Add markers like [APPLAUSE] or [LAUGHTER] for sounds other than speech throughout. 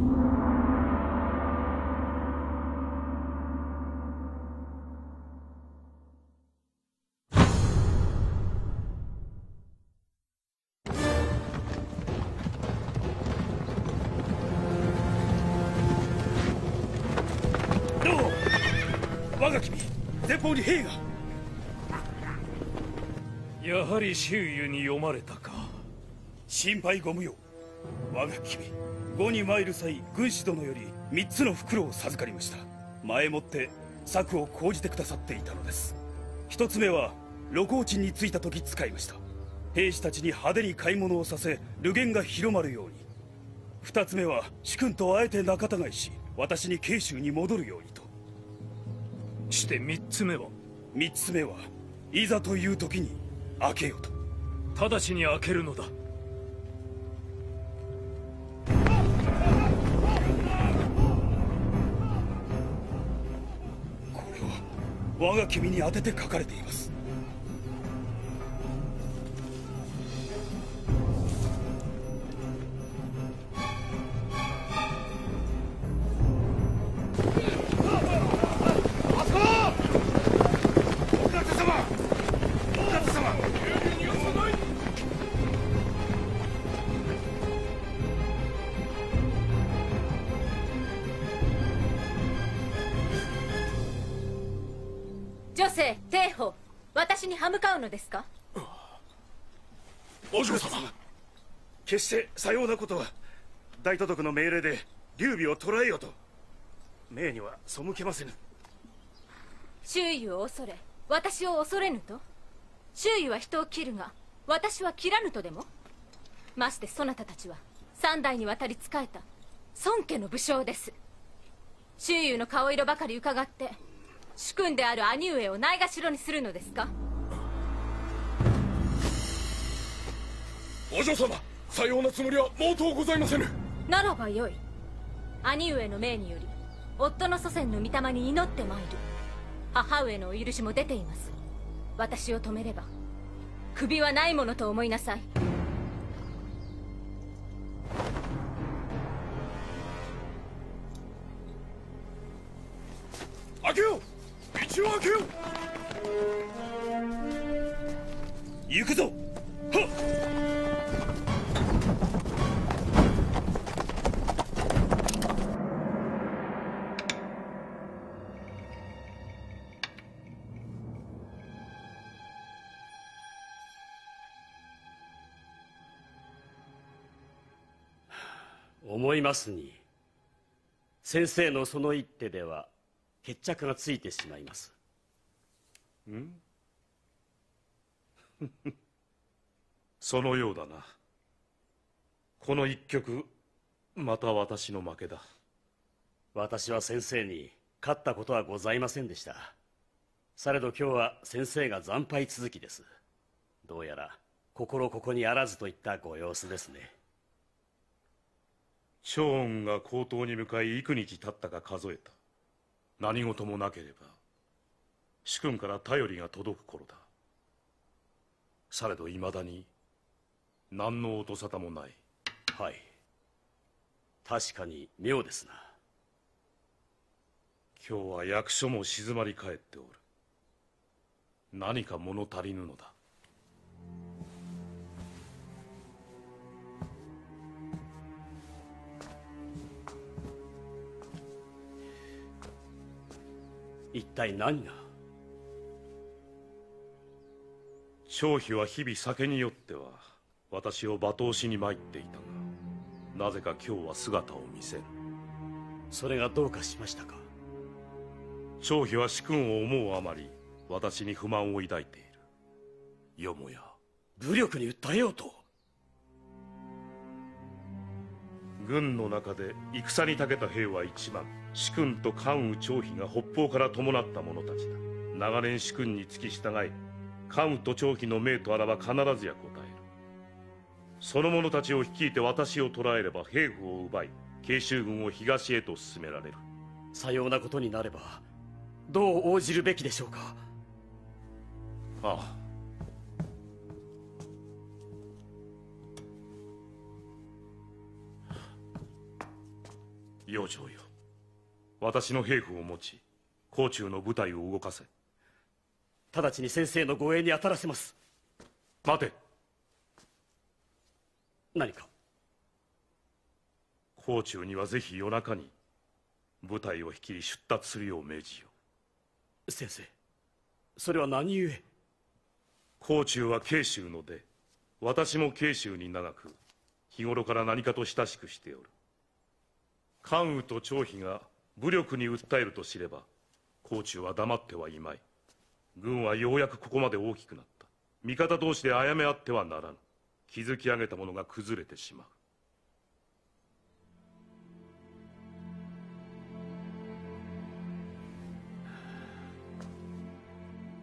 我が君前方に兵が。やはり周囲に読まれたか。心配ご無用我が君呉に参る際軍師殿より3つの袋を授かりました。前もって策を講じてくださっていたのです。一つ目は露光鎮に着いた時使いました。兵士たちに派手に買い物をさせ流言が広まるように。二つ目は主君とあえて仲違いし私に慶州に戻るようにと。して三つ目は？三つ目はいざという時に開けよと。直ちに開けるのだ我が君に当てて書かれています。うのですか？お嬢様決してさようなことは大都督の命令で劉備を捕らえよと。命には背けませぬ。周囲を恐れ私を恐れぬと？周囲は人を切るが私は切らぬとでも？ましてそなたたちは三代にわたり仕えた孫家の武将です。周囲の顔色ばかり伺って主君である兄上をないがしろにするのですか？お嬢様さようなつもりは毛頭ございませぬ。ならばよい。兄上の命により夫の祖先の御霊に祈ってまいる。母上のお許しも出ています。私を止めれば首はないものと思いなさい。開けよう道を開けよう。行くぞ思いますに先生のその一手では決着がついてしまいます。ん？[LAUGHS] そのようだな。この一局また私の負けだ。私は先生に勝ったことはございませんでした。されど今日は先生が惨敗続きです。どうやら心ここにあらずといったご様子ですね趙雲が高等に向かい幾日経ったか数えた。何事もなければ主君から頼りが届く頃だ。されどいまだに何の音沙汰もない。はい。確かに妙ですな。今日は役所も静まり返っておる。何か物足りぬのだ一体何が？張飛は日々酒に酔っては私を罵倒しに参っていたがなぜか今日は姿を見せん。それがどうかしましたか？張飛は主君を思うあまり私に不満を抱いている。よもや。武力に訴えようと軍の中で戦に長けた兵は1万主君と関羽張飛が北方から伴った者たちだ。長年主君に付き従い関羽と張飛の命とあらば必ずや答える。その者たちを率いて私を捕らえれば兵符を奪い慶州軍を東へと進められる。さようなことになればどう応じるべきでしょうか。ああ養生よ。私の兵符を持ち甲冑の部隊を動かせ。直ちに先生の護衛に当たらせます。待て。何か？甲冑にはぜひ夜中に部隊を率い出立するよう命じよ。先生それは何故？甲冑は慶州の出私も慶州に長く日頃から何かと親しくしておる関羽と張飛が武力に訴えると知れば甲冑は黙ってはいまい。軍はようやくここまで大きくなった。味方同士で殺め合ってはならぬ。築き上げたものが崩れてしまう。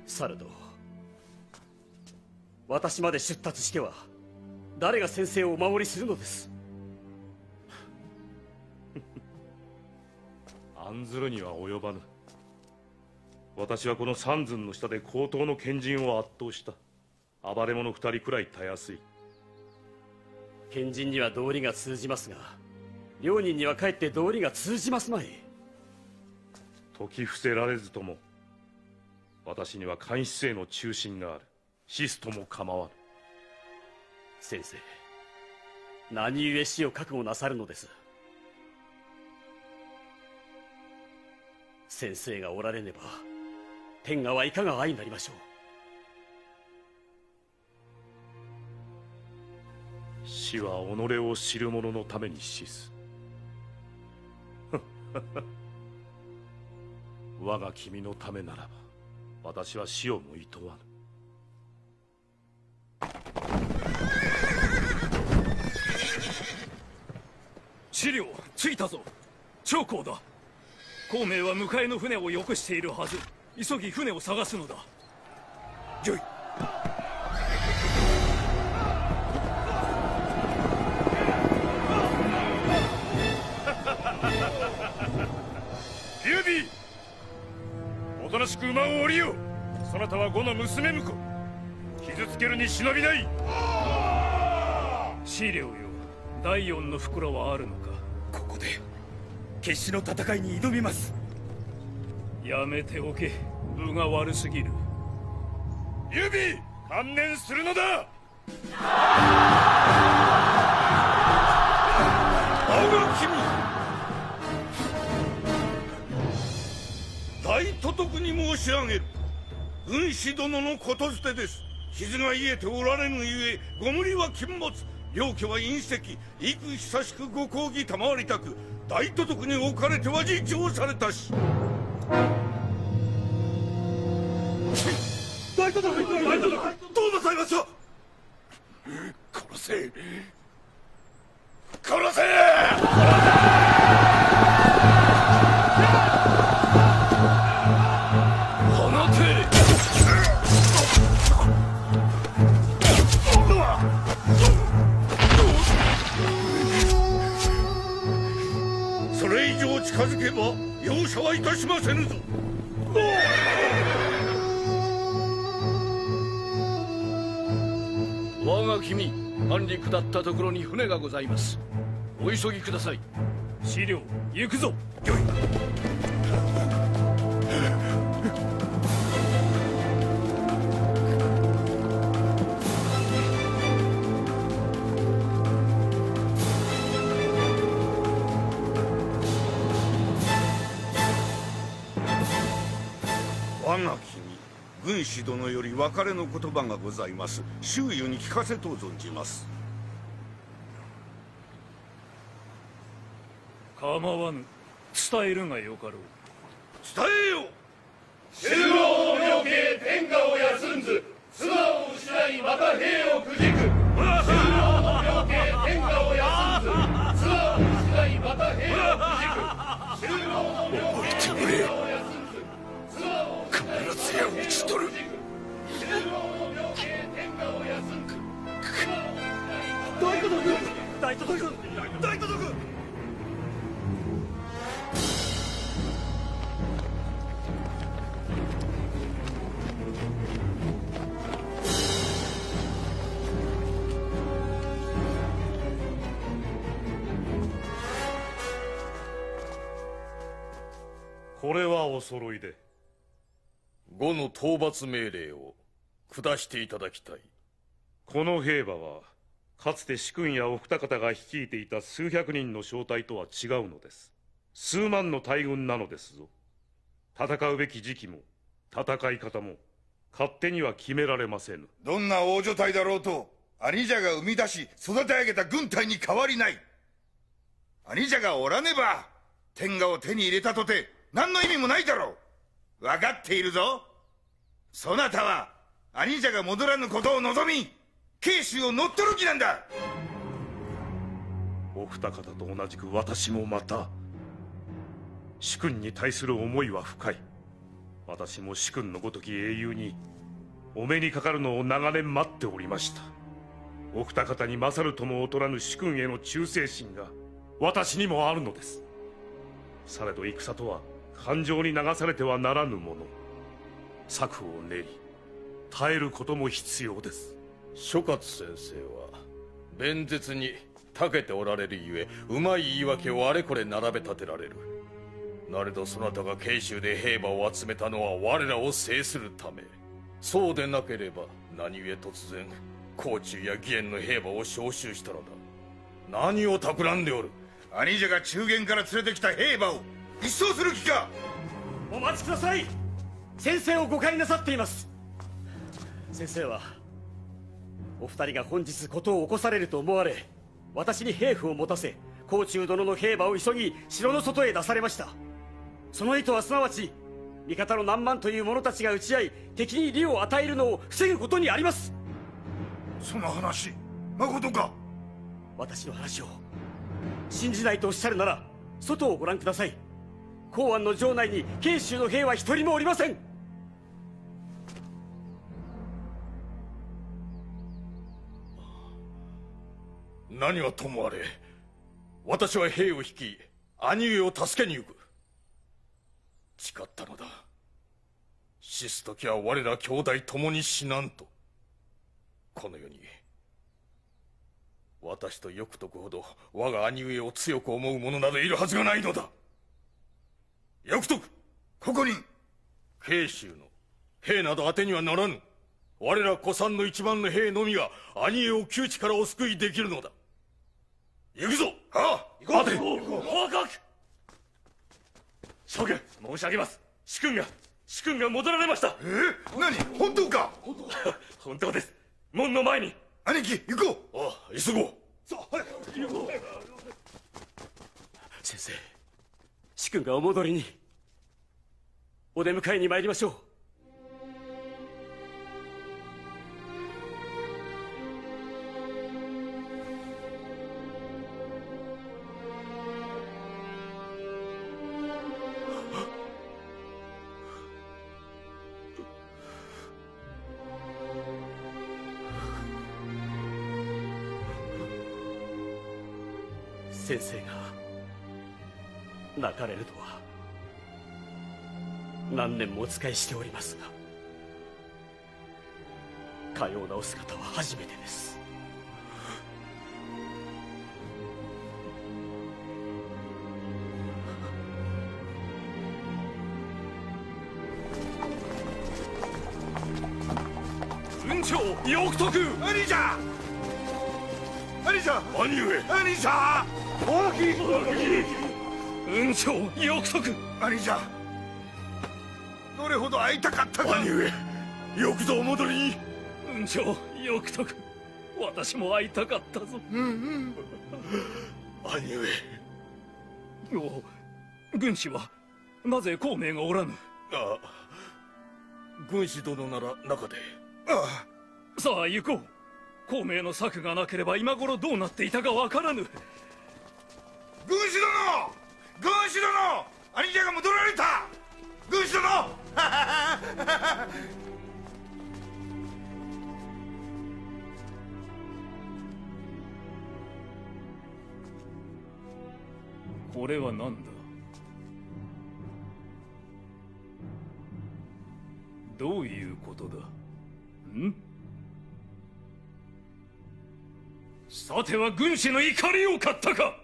されど私まで出立しては誰が先生をお守りするのです。案ずるには及ばぬ。私はこの三寸の下で高等の賢人を圧倒した。暴れ者二人くらいたやすい。賢人には道理が通じますが両人にはかえって道理が通じますまい。解き伏せられずとも私には監視性の中心がある。シスとも構わぬ。先生何故死を覚悟なさるのです？先生がおられねば天下はいかが相なりましょう。死は己を知る者のために死す。[LAUGHS] 我が君のためならば私は死をもいとわぬ。資料着いたぞ。長江だ孔明は迎えの船をよくしているはず。急ぎ船を探すのだ。よい。[LAUGHS] 劉備。おとなしく馬を降りよ。そなたは呉の娘婿。傷つけるに忍びない。資料よ第四の袋はあるのか？決死の戦いに挑みます。やめておけ。分が悪すぎる。劉備観念するのだ！我が君。大都督に申し上げる。軍師殿のことづてです。傷が癒えておられぬゆえご無理は禁物両家は隕石。幾久しくご公儀賜りたく大都督に置かれては自重されたし。大都督大都督どうなさいました殺せ殺せ近づけば容赦はいたしませぬぞ。我が君万里下ったところに船がございます。お急ぎください。資料行くぞ。よい。我が君軍師殿より別れの言葉がございます。周囲に聞かせと存じます。構わぬ伝えるがよかろう。伝えよ！中央の病気天下を休んず妻を失いまた兵をくじく必ずや討ち取る。大都督大都督大都督これはお揃いで。呉の討伐命令を下していただきたい。この兵馬はかつて主君やお二方が率いていた数百人の正体とは違うのです。数万の大軍なのですぞ。戦うべき時期も戦い方も勝手には決められませぬ。どんな大所帯だろうと兄者が生み出し育て上げた軍隊に変わりない。兄者がおらねば天下を手に入れたとて何の意味もないだろう分かっているぞ。そなたは兄者が戻らぬことを望み慶州を乗っ取る気なんだ。お二方と同じく私もまた主君に対する思いは深い。私も主君のごとき英雄にお目にかかるのを長年待っておりました。お二方に勝るとも劣らぬ主君への忠誠心が私にもあるのです。されど戦とは感情に流されてはならぬもの。策を練り耐えることも必要です。諸葛先生は弁舌に長けておられるゆえうまい言い訳をあれこれ並べ立てられる。なれどそなたが慶州で兵馬を集めたのは我らを制するため。そうでなければ何故突然甲冑や義援の兵馬を召集したのだ。何を企んでおる。兄者が中原から連れてきた兵馬を一掃する気か？お待ちください。先生を誤解なさっています。先生はお二人が本日事を起こされると思われ私に兵符を持たせ甲冑殿の兵馬を急ぎ城の外へ出されました。その意図はすなわち味方の何万という者たちが撃ち合い敵に利を与えるのを防ぐことにあります。その話まことか？私の話を信じないとおっしゃるなら外をご覧ください公安の城内に慶州の兵は一人もおりません。何はともあれ私は兵を率い兄上を助けに行く。誓ったのだ。死す時は我ら兄弟共に死なんと。この世に私とよくとくほど我が兄上を強く思う者などいるはずがないのだ。よくとくここに。慶州の兵など当てにはならぬ。我ら古参の一番の兵のみが兄上を窮地からお救いできるのだ。行くぞ。ああ行こう。待て。報告将軍申し上げます。主君が主君が戻られました。え何？本当か？[LAUGHS] 本当です。門の前に。兄貴行こう。ああ急ごう。先生主君がお戻りに。お出迎えに参りましょう。何年もお仕えしておりますがかようなお姿は初めてです。雲長よくとく。兄者！兄者！兄上。兄者！大き雲長よくとく。兄者ほど会いたかったか兄上よくぞお戻りに雲長よくとく私も会いたかったぞ兄上お軍師はなぜ孔明がおらぬああ軍師殿なら中であさあ行こう孔明の策がなければ今頃どうなっていたかわからぬ軍師殿軍師殿兄者が戻られた軍師殿 [LAUGHS] これは何だ？どういうことだ？ん？さては軍師の怒りを買ったか！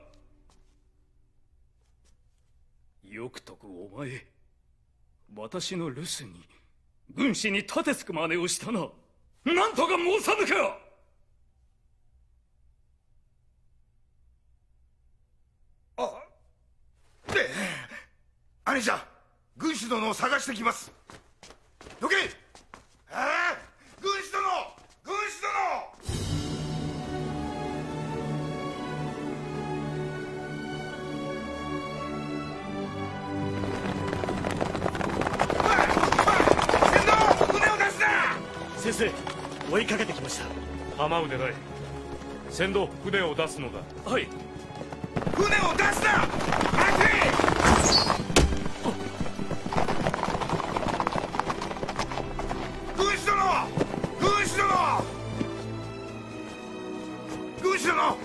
よくとくお前。私の留守に軍師に立てつく真似をしたな何とか申さぬかあで兄者軍師殿を探してきます。どけ！先生追いかけてきました。構うでない。船頭船を出すのだ。はい。船を出すな!待て軍師殿!軍師殿!軍師殿!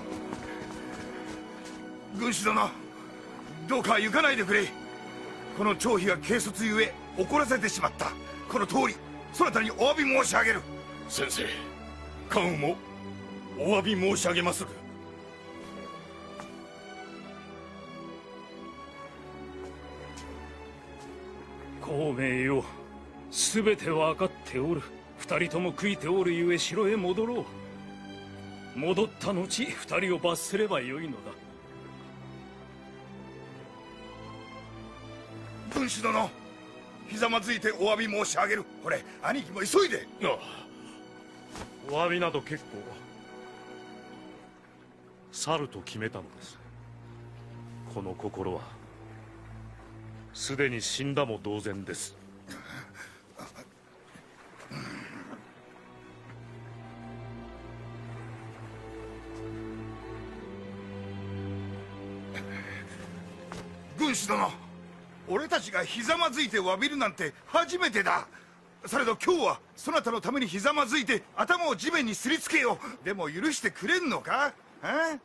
軍師殿!どうか行かないでくれこの張飛が軽率ゆえ怒らせてしまったこの通りそなたにお詫び申し上げる。先生関羽もお詫び申し上げまする。孔明よ全て分かっておる。二人とも悔いておるゆえ城へ戻ろう。戻った後二人を罰すればよいのだ。軍師殿ひざまずいてお詫び申し上げる。これ兄貴も急いで。あお詫びなど結構去ると決めたのです。この心はすでに死んだも同然です。俺たちがひざまずいて詫びるなんて初めてだ。されど今日はそなたのためにひざまずいて頭を地面にすりつけよう。でも許してくれんのか？え？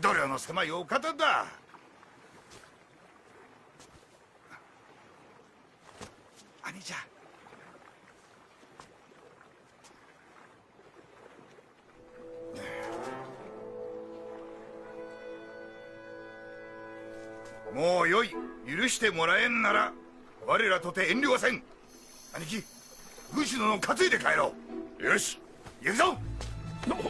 度量の狭いお方だ？兄ちゃん。もうよい。許してもらえんなら我らとて遠慮はせん。兄貴軍師殿を担いで帰ろう。よし。行くぞ。どね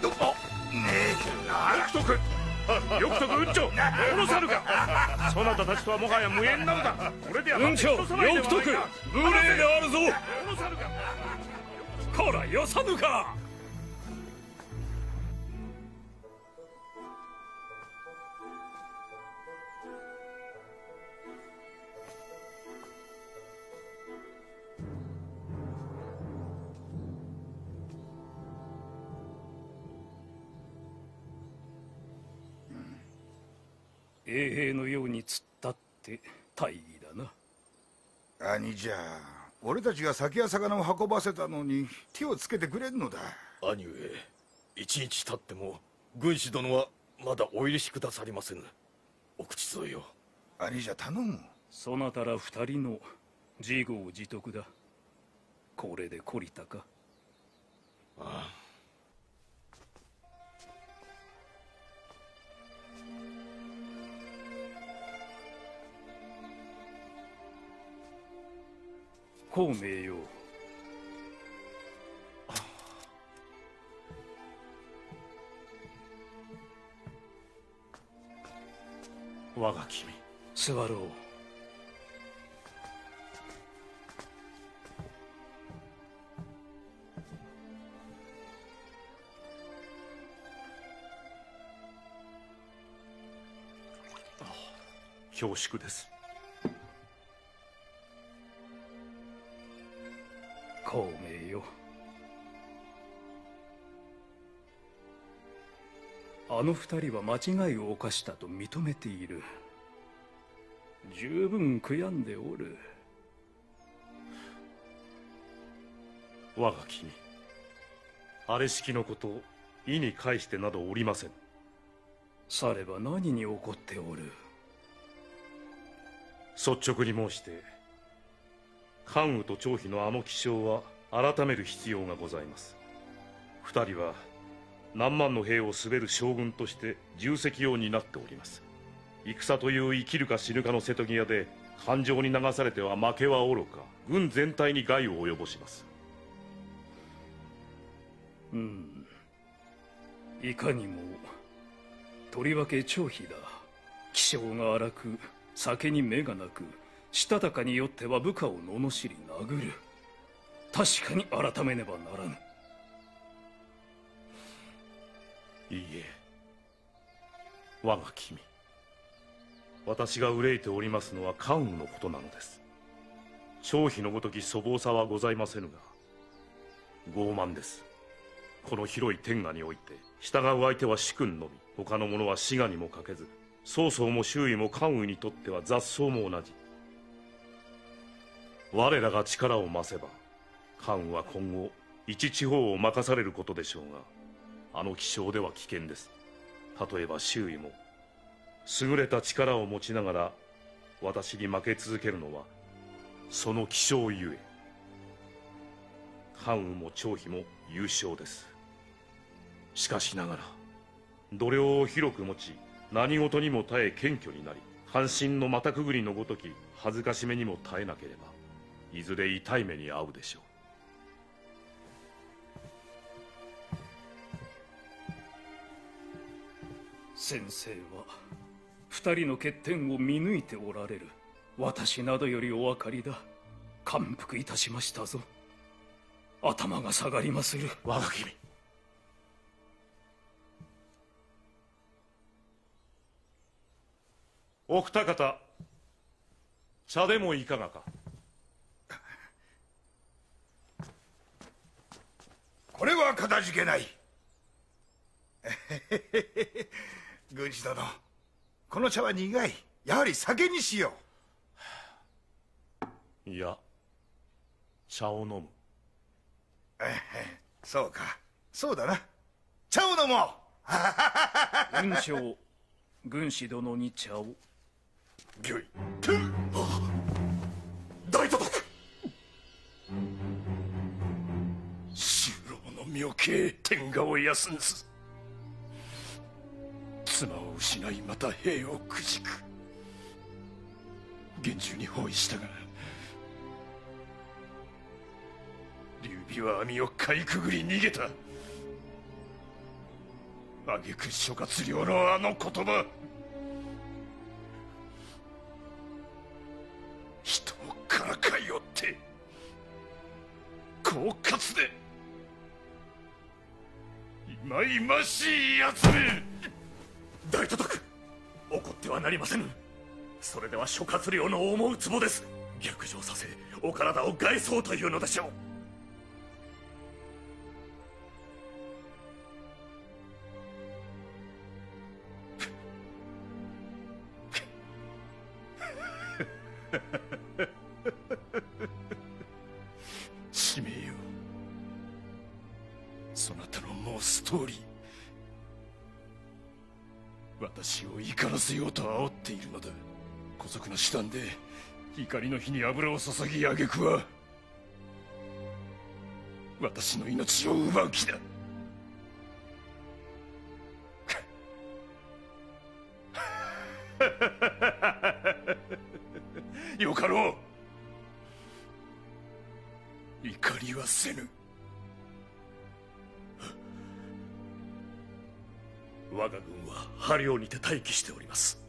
えな。徳徳よくとく運長殺さぬか。そなたたちとはもはや無縁なのだ。これでは運長よくとく。無礼であるぞ。殺さぬか。こらよさぬか衛兵のように突っ立って大義だな。兄じゃ俺たちが酒や魚を運ばせたのに手をつけてくれんのだ。兄上一日経っても軍師殿はまだお許しくださりませぬ。お口添えよ兄じゃ頼む。そなたら二人の自業自得だ。これで懲りたか。ああ孔明よ。我が君。座ろう。恐縮です孔明よ。あの二人は間違いを犯したと認めている。十分悔やんでおる。我が君あれしきのことを意に介してなどおりません。されば何に怒っておる。率直に申して関羽と張飛のあの気象は改める必要がございます。二人は何万の兵を滑る将軍として重責を担っております。戦という生きるか死ぬかの瀬戸際で感情に流されては負けはおろか軍全体に害を及ぼします。うん。いかにもとりわけ張飛だ。気性が荒く酒に目がなくしたたかによっては部下を罵り殴る。確かに改めねばならぬ。いいえ。我が君。私が憂いておりますのは関羽のことなのです。張飛のごとき粗暴さはございませぬが傲慢です。この広い天下において従う相手は主君のみ。他の者は滋賀にもかけず曹操も周囲も関羽にとっては雑草も同じ。我らが力を増せば関羽は今後一地方を任されることでしょうがあの気象では危険です。例えば周囲も優れた力を持ちながら私に負け続けるのはその気象ゆえ。関羽も張飛も優勝です。しかしながら度量を広く持ち何事にも耐え謙虚になり半身の股くぐりのごとき恥ずかしめにも耐えなければいずれ痛い目に遭うでしょう。先生は二人の欠点を見抜いておられる。私などよりお分かりだ。感服いたしましたぞ。頭が下がりまする。我が君。お二方茶でもいかがか？これはかたじけない。[LAUGHS] 軍師殿この茶は苦い。やはり酒にしよいや茶を飲む。う [LAUGHS] そうか。そうだな。茶を飲もう。[LAUGHS] 軍将軍師殿に茶を。御意大労の妙計天下を休んず妻を失いまた兵をくじく。厳重に包囲したが劉備は網をかいくぐり逃げた。挙句諸葛亮のあの言葉。人をからかいおって狡猾でまいましいやつめ。大都督怒ってはなりませぬ。それでは諸葛亮の思うツボです。逆上させお体を害そうというのでしょう。使 [LAUGHS] 姑息な手段で怒りの火に油を注ぎ挙句は私の命を奪う気だ。[LAUGHS] よかろう。怒りはせぬ。我が軍は波領にて待機しております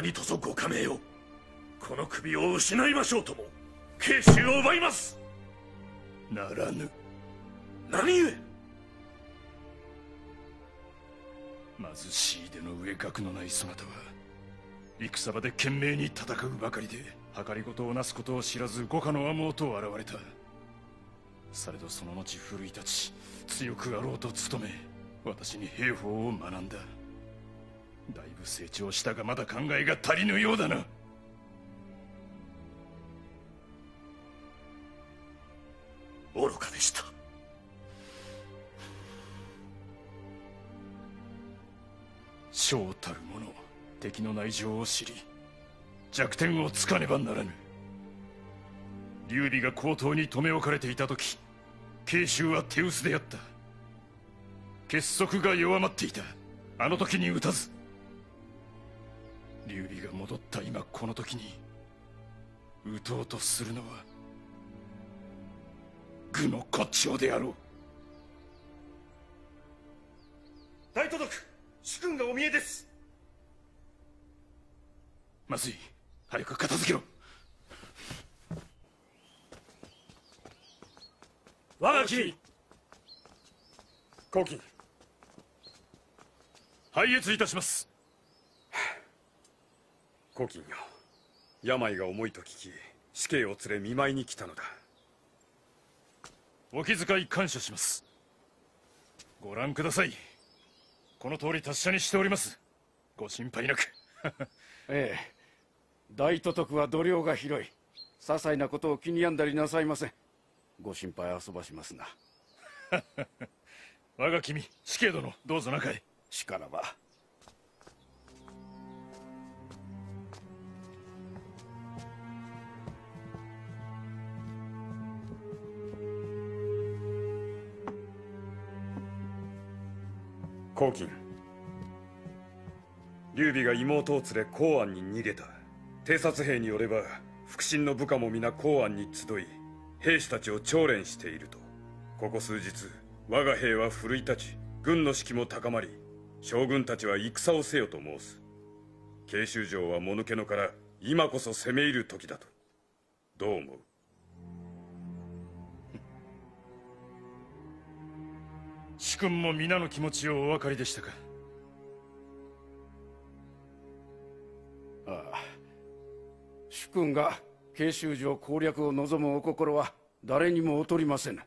何とぞご加盟を。この首を失いましょうとも慶州を奪います。ならぬ。何故？貧しいでの上格のないそなたは戦場で懸命に戦うばかりで計り事をなすことを知らず五家の雨と現れた。されどその後奮い立ち強くあろうと努め私に兵法を学んだだいぶ成長したがまだ考えが足りぬようだな。愚かでした。将たる者敵の内情を知り弱点をつかねばならぬ。劉備が高等に留め置かれていた時慶州は手薄であった。結束が弱まっていた。あの時に撃たず。劉備が戻った今この時に撃とうとするのは愚の骨頂であろう。大都督主君がお見えです。まずい。早く片付けろ。我が君後期拝謁いたします古今よ。病が重いと聞き死刑を連れ見舞いに来たのだ。お気遣い感謝します。ご覧ください。この通り達者にしております。ご心配なく。[LAUGHS] ええ。大都督は度量が広い。些細なことを気に病んだりなさいません。ご心配遊ばしますな。[LAUGHS] 我が君死刑殿どうぞ中へ。しからば黄金。劉備が妹を連れ公安に逃げた。偵察兵によれば腹心の部下も皆公安に集い兵士たちを調練していると。ここ数日我が兵は奮い立ち軍の士気も高まり将軍たちは戦をせよと申す。慶州城はもぬけのから今こそ攻め入る時だと。どう思う？主君も皆の気持ちをお分かりでしたか？ああ。主君が慶州城攻略を望むお心は誰にも劣りませぬ。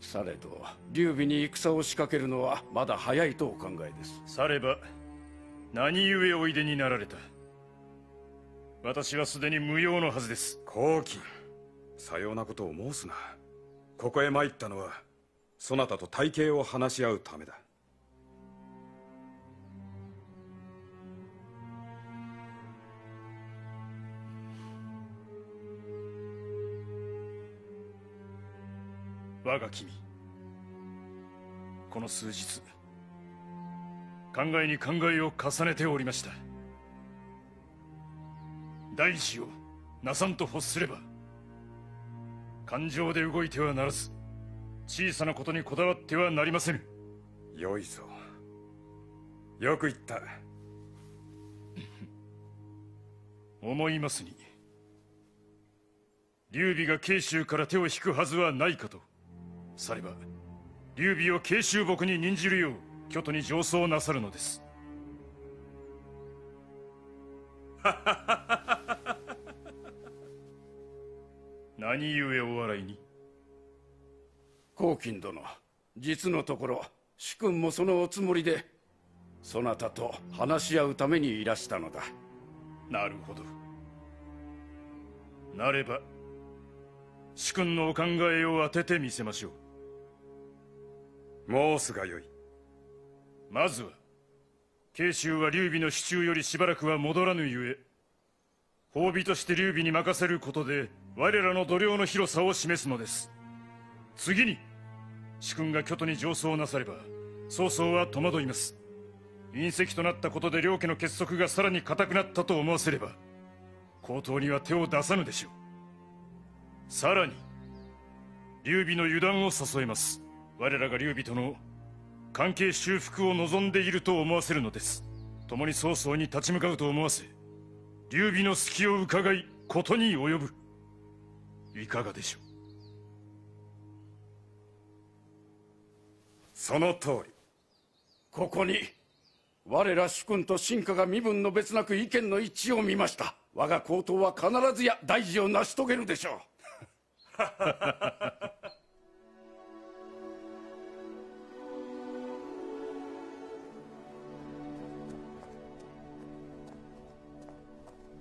されど劉備に戦を仕掛けるのはまだ早いとお考えです。されば何故おいでになられた？私はすでに無用のはずです。黄金さようなことを申すな。ここへ参ったのはそなたと体型を話し合うためだ。我が君この数日考えに考えを重ねておりました。大事をなさんと欲すれば感情で動いてはならず小さなことにこだわってはなりませぬよいぞ。よく言った。思いますに劉備が慶州から手を引くはずはないかと。されば劉備を慶州牧に任じるよう京都に上奏なさるのです。[LAUGHS] 何故お笑いに？黄金殿実のところ主君もそのおつもりでそなたと話し合うためにいらしたのだ。なるほど。なれば主君のお考えを当ててみせましょう。申すがよい。まずは慶州は劉備の手中よりしばらくは戻らぬゆえ褒美として劉備に任せることで我らの度量の広さを示すのです。次に主君が京都に上奏なされば曹操は戸惑います。隕石となったことで両家の結束がさらに固くなったと思わせれば高等には手を出さぬでしょう。さらに劉備の油断を誘えます。我らが劉備との関係修復を望んでいると思わせるのです。共に曹操に立ち向かうと思わせ劉備の隙を伺いことに及ぶ。いかがでしょう？その通り。ここに我ら主君と臣下が身分の別なく意見の一致を見ました。我が皇統は必ずや大事を成し遂げるでしょう。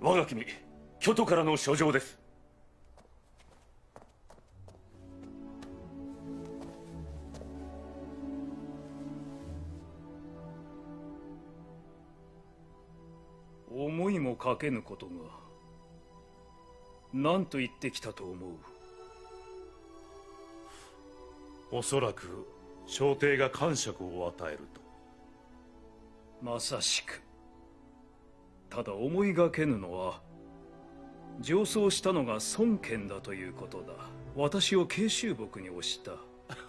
[LAUGHS] 我が君京都からの書状です。思いもかけぬことが何と言ってきたと思う。おそらく朝廷が感触を与えると。まさしく。ただ思いがけぬのは上奏したのが孫権だということだ。私を慶州木に押した。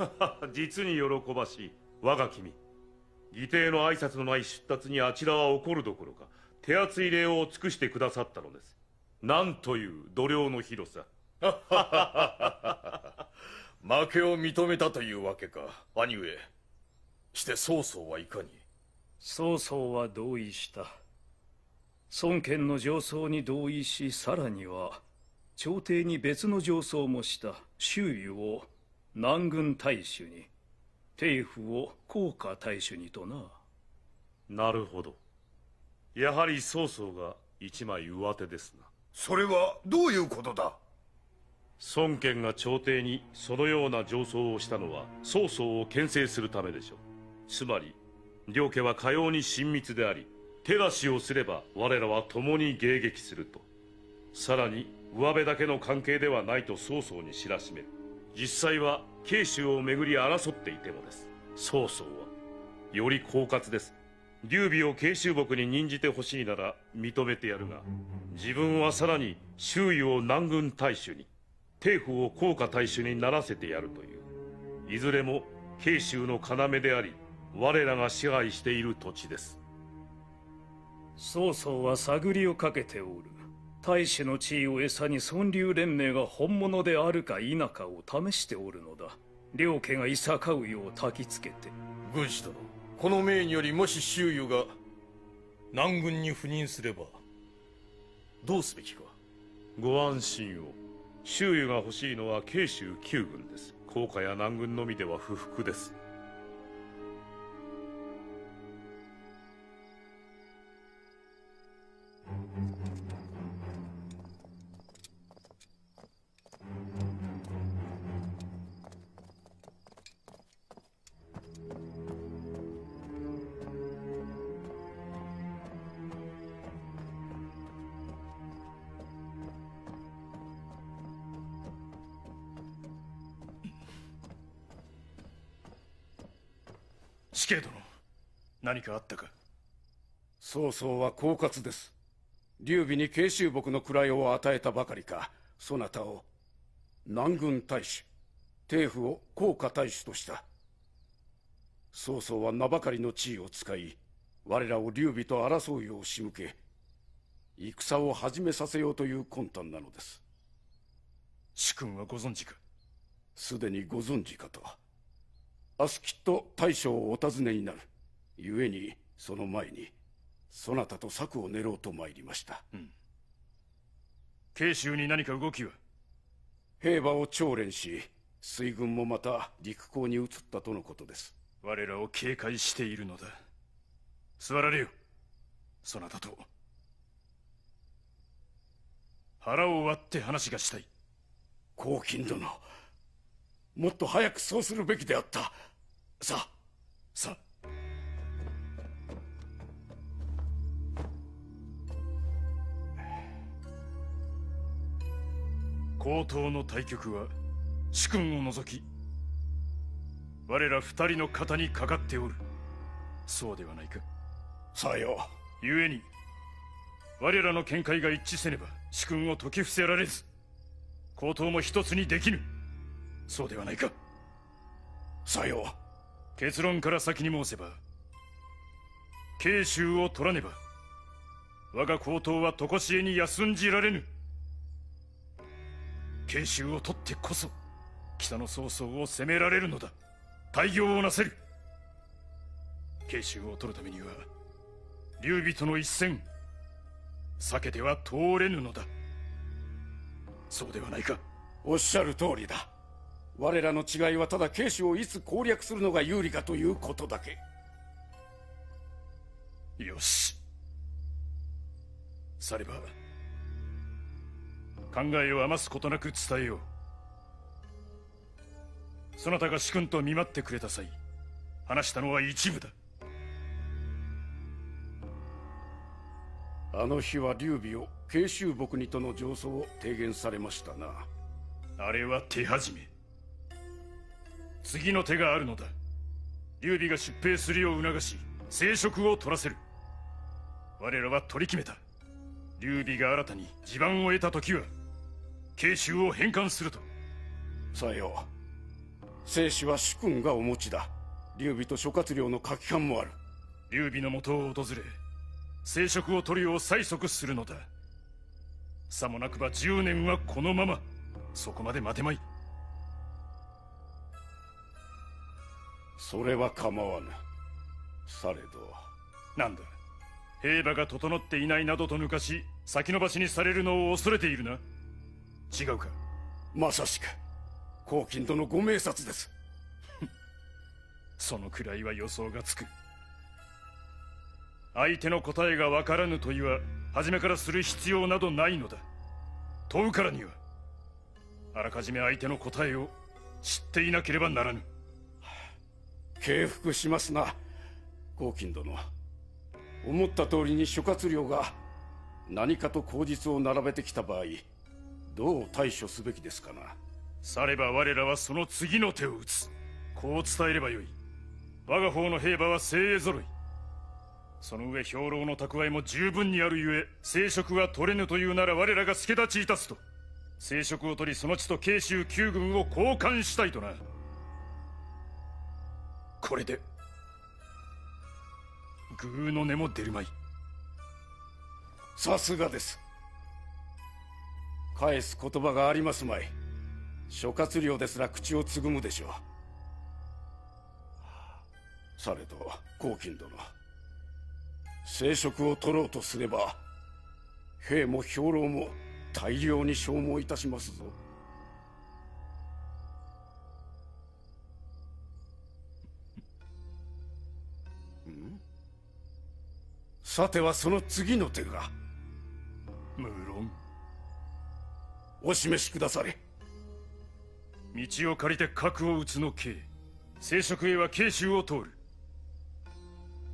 [LAUGHS] 実に喜ばしい。我が君。義弟の挨拶のない出立にあちらは怒るどころか手厚い礼を尽くしてくださったのです。なんという度量の広さ。負けを認めたというわけか。兄上。して曹操はいかに？曹操は同意した。孫権の上奏に同意しさらには朝廷に別の上奏もした周囲を南軍大主に帝府を高下大主にとな。なるほどやはり曹操が一枚上手ですな。それはどういうことだ？孫権が朝廷にそのような上奏をしたのは曹操を牽制するためでしょう。つまり両家はかように親密であり手出しをすれば我らは共に迎撃すると。さらに上辺だけの関係ではないと曹操に知らしめる。実際は慶州をめぐり争っていてもです。曹操はより狡猾です劉備を慶州木に任じてほしいなら認めてやるが自分はさらに周囲を南軍大主に帝府を高下大主にならせてやるという。いずれも慶州の要であり我らが支配している土地です。曹操は探りをかけておる。大使の地位を餌に孫流連盟が本物であるか否かを試しておるのだ。両家がいさかうよう焚きつけて。軍師殿この命によりもし周囲が南軍に赴任すればどうすべきか。ご安心を。周囲が欲しいのは慶州旧軍です。高下や南軍のみでは不服です。死刑殿何かあったか？曹操は狡猾です。劉備に慶州木の位を与えたばかりか。そなたを。南軍大使。帝府を高下大使とした。曹操は名ばかりの地位を使い我らを劉備と争うよう仕向け戦を始めさせようという魂胆なのです。主君はご存知か？すでにご存知かと明日きっと大将をお尋ねになる。故にその前にそなたと策を練ろうと参りました、うん、慶州に何か動きは？兵馬を調練し水軍もまた陸港に移ったとのことです。我らを警戒しているのだ。座られよ。そなたと。腹を割って話がしたい。黄金殿もっと早くそうするべきであったさあさあ。高等の対局は主君を除き我ら二人の肩にかかっておる。そうではないか。さよ故に我らの見解が一致せねば主君を解き伏せられず高等も一つにできぬ。そうではないか。さよ結論から先に申せば慶州を取らねば我が高等は常しえに休んじられぬ。慶州を取ってこそ北の曹操を攻められるのだ。大業をなせる。慶州を取るためには劉備との一戦避けては通れぬのだ。そうではないか。おっしゃる通りだ。我らの違いはただ慶州をいつ攻略するのが有利かということだけ。よし。されば考えを余すことなく伝えよう。そなたが主君と見舞ってくれた際話したのは一部だ。あの日は劉備を慶州木にとの上奏を提言されましたな。あれは手始め。次の手があるのだ。劉備が出兵するよう促し生職を取らせる。我らは取り決めた。劉備が新たに地盤を得た時は慶州を返還すると。さよう。生死は主君がお持ちだ。劉備と諸葛亮の書き官もある。劉備のもとを訪れ生職を取るよう催促するのだ。さもなくば10年はこのままそこまで待てまいそれは構わぬ。されど。なんだ。兵馬が整っていないなどと抜かし先延ばしにされるのを恐れているな。違うか。まさしく。黄金殿ご明察です。[LAUGHS] そのくらいは予想がつく。相手の答えがわからぬ問いは初めからする必要などないのだ。問うからにはあらかじめ相手の答えを知っていなければならぬ敬服しますな。黄金殿。思った通りに諸葛亮が何かと口実を並べてきた場合どう対処すべきですかな。されば我らはその次の手を打つ。こう伝えればよい。我が方の兵馬は精鋭揃い。その上兵糧の蓄えも十分にあるゆえ生職は取れぬというなら我らが助立ちいたすと。生職を取りその地と慶州九軍を交換したいとな。これで。グーの音も出るまい。さすがです。返す言葉がありますまい。諸葛亮ですら口をつぐむでしょう。されど黄金殿。生職を取ろうとすれば兵も兵糧も大量に消耗いたしますぞ。さてはその次の手が。無論。お示しくだされ。道を借りて核を撃つの刑。生職へは慶州を通る。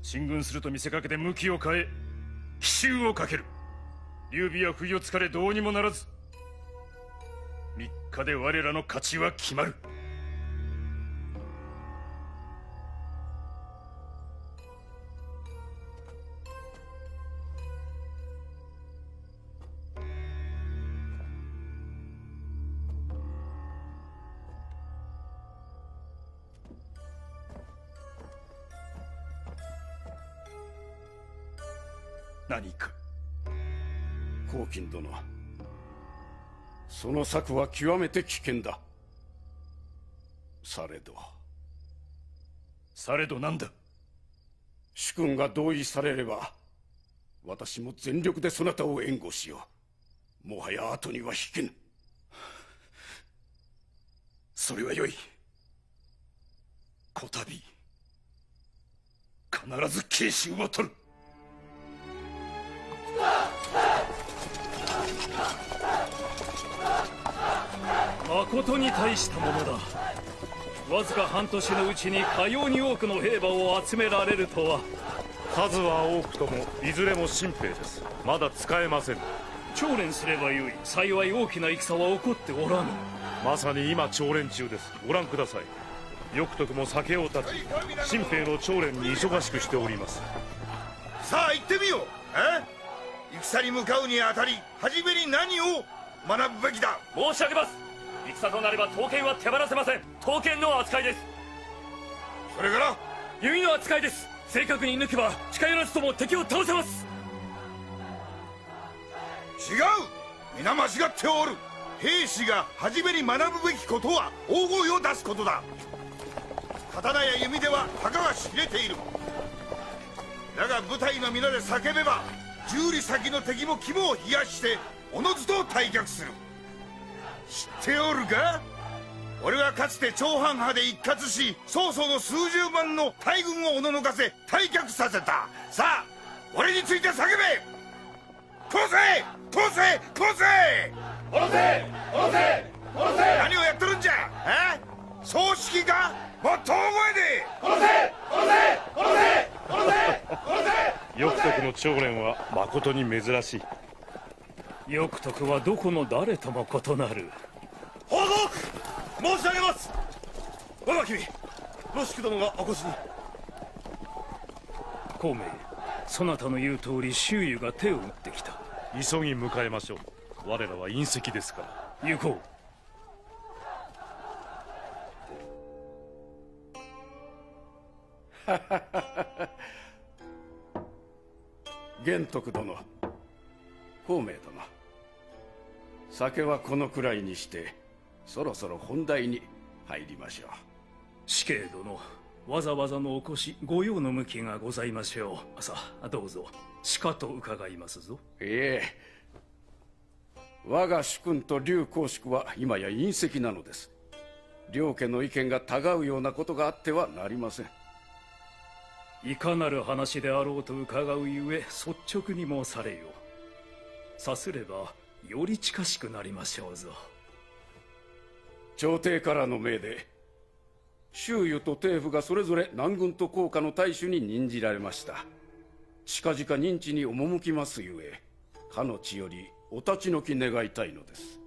進軍すると見せかけて向きを変え奇襲をかける。劉備は不意をつかれどうにもならず。3日で我らの勝ちは決まるの策は極めて危険だ。されど。されどなんだ？主君が同意されれば私も全力でそなたを援護しよう。もはや後には引けぬ。それはよい。こたび必ず慶州を取る誠に大したものだ。わずか半年のうちにかように多くの兵馬を集められるとは。数は多くともいずれも新兵です。まだ使えません。調練すればよい。幸い大きな戦は起こっておらぬ。まさに今調練中です。ご覧ください。よくとくも酒を断ち新兵の調練に忙しくしております。さあ行ってみよう。え？戦に向かうにあたり初めに何を学ぶべきだ？申し上げます戦となれば刀剣は手放せません刀剣の扱いです。それから？弓の扱いです。正確に抜けば近寄らずとも敵を倒せます。違う！皆間違っておる。兵士が初めに学ぶべきことは大声を出すことだ。刀や弓ではたかが知れている。だが部隊の皆で叫べば十里先の敵も肝を冷やしておのずと退却する知っておるか？俺はかつて長藩派で一括し曹操の数十万の大軍をおののかせ退却させた。さあ俺について叫べ！殺せ！殺せ！殺せ！殺せ！殺せ！殺せ！何をやっとるんじゃ？え？葬式か？もっと大声で殺せ！殺せ！殺せ！殺せ！殺せ！よくとくの長練は誠に珍しいよくとくはどこの誰とも異なる。報告申し上げます。我が君ロシク殿がお越しに。孔明そなたの言う通り周囲が手を打ってきた。急ぎ迎えましょう。我らは隕石ですから。行こう。[LAUGHS] 玄徳殿孔明殿酒はこのくらいにしてそろそろ本題に入りましょう。死刑殿わざわざのお越し御用の向きがございましょう。さあどうぞ。しかと伺いますぞ。いえ。我が主君と劉公祝は今や隕石なのです。両家の意見が違うようなことがあってはなりません。いかなる話であろうと伺うゆえ率直に申されよさすればより近しくなりましょうぞ。朝廷からの命で周囲と帝府がそれぞれ南軍と甲賀の大主に任じられました。近々認知に赴きますゆえかの地よりお立ち退き願いたいのです。